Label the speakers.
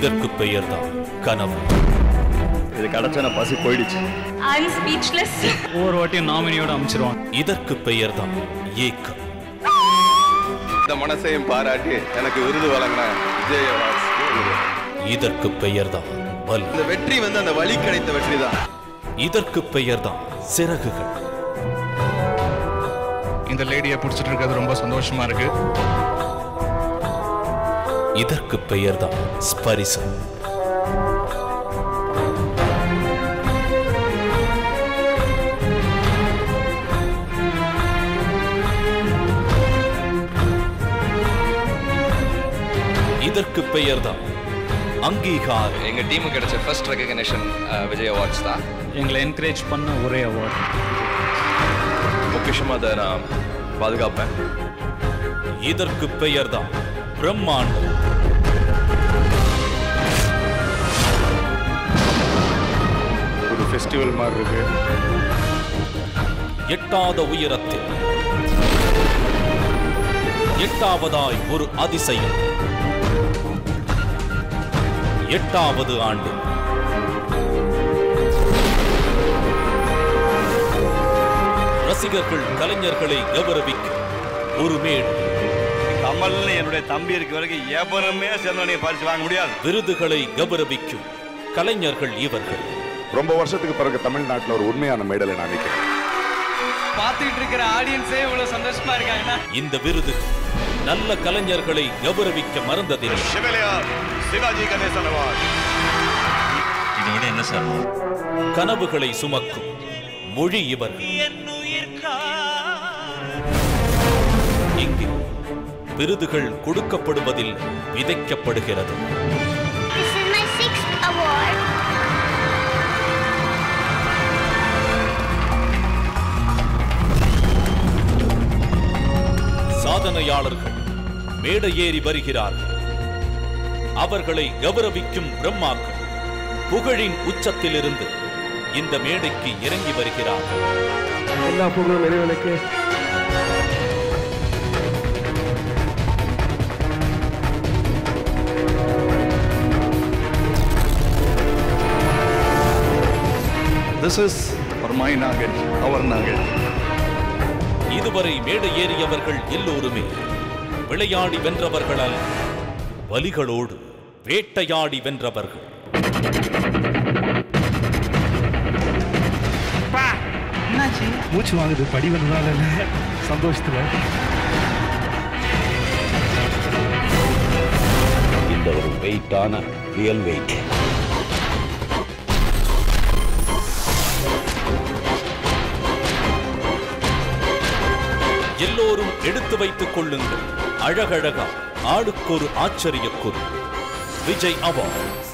Speaker 1: பெயர்தான் கனவு
Speaker 2: இது கிடைச்சா பசி போயிடுச்சு.
Speaker 3: I'm speechless.
Speaker 4: ஒவ்வொரு வாட்டியும் நாமினியோட அமைச்சிருவாங்க.
Speaker 1: இதற்கு பெயர்தான் ஏக்கம்.
Speaker 2: இந்த மனசையும் பாராட்டி எனக்கு விருது வழங்கின விஜய்
Speaker 1: இதற்கு பெயர்தான் வலி.
Speaker 2: இந்த வெற்றி வந்து அந்த வழி கிடைத்த வெற்றி தான்
Speaker 1: இதற்கு பெயர்தான் சிறகுகள்.
Speaker 5: இந்த லேடியை பிடிச்சிட்டு இருக்கிறது ரொம்ப சந்தோஷமா இருக்கு.
Speaker 1: இதற்கு பெயர்தான் ஸ்பரிசம் இதற்கு பெயர்தான் அங்கீகாரம்
Speaker 6: எங்க டீமுக்கு கிடைச்ச ஃபர்ஸ்ட் ரெகக்னேஷன் விஜய் அவார்ட்ஸ் தான்.
Speaker 4: எங்களை என்கரேஜ் பண்ண ஒரே அவார்ட்
Speaker 2: பொக்கிஷமா அதை நான் பாதுகாப்பேன்.
Speaker 1: இதற்கு பெயர்தான் பிரம்மாண்டம்.
Speaker 2: ஒரு ஃபெஸ்டிவல் மாதிரி இருக்கு.
Speaker 1: எட்டாத உயரத்தில். எட்டாவதாய் ஒரு அதிசயம். எட்டாவது ஆண்டு. ரசிகர்கள் கலைஞர்களை கௌரவிக்க ஒரு மேடு.
Speaker 2: கமல்னு என்னுடைய தம்பி இருக்க வரைக்கும் எவருமே சேர்ந்தோடனே பரிசு வாங்க முடியாது.
Speaker 1: விருதுகளை கௌரவிக்கும் கலைஞர்கள் இவர்கள்.
Speaker 7: ரொம்ப வருஷத்துக்கு பிறகு தமிழ்நாட்டில் ஒரு உண்மையான மெடலை நான் நினைக்கிறேன்
Speaker 4: பார்த்துட்டு இருக்கிற ஆடியன்ஸே இவ்வளவு சந்தோஷமா இருக்காங்கன்னா?
Speaker 1: இந்த விருது நல்ல கலைஞர்களை கௌரவிக்க மறந்ததில்லை.
Speaker 2: சிவலியார் சிவாஜி கணேசன் அவார்ட்.
Speaker 1: கனவுகளை சுமக்கும் மொழி இவர்கள். விருதுகள் கொடுக்கப்படுவதில் விதைக்கப்படுகிறது. சாதனையாளர்கள் மேடை ஏறி வருகிறார்கள். அவர்களை கௌரவிக்கும் பிரம்மாக்கள் புகழின் உச்சத்திலிருந்து இந்த மேடைக்கு இறங்கி வருகிறார்கள்.
Speaker 8: எல்லா புகழும் இறைவனுக்கு.
Speaker 2: திஸ் இஸ் மை நாகேஷ் அவர் நாகேஷ்
Speaker 1: இதுவரை மேடை ஏறியவர்கள் எல்லோருமே விளையாடி வென்றவர்கள் அல்ல வலிகளோடு வேட்டையாடி வென்றவர்கள்.
Speaker 8: மூச்சு வாங்குது படி வந்ததால. சந்தோஷத்துல.
Speaker 9: இந்த ஒரு வெயிட்டான ரியல் வெயிட்
Speaker 1: எல்லோரும் எடுத்து வைத்துக் கொள்ளுங்கள். அழகழகா ஆளுக்கொரு ஆச்சரியக்குறி விஜய் அவார்ட்.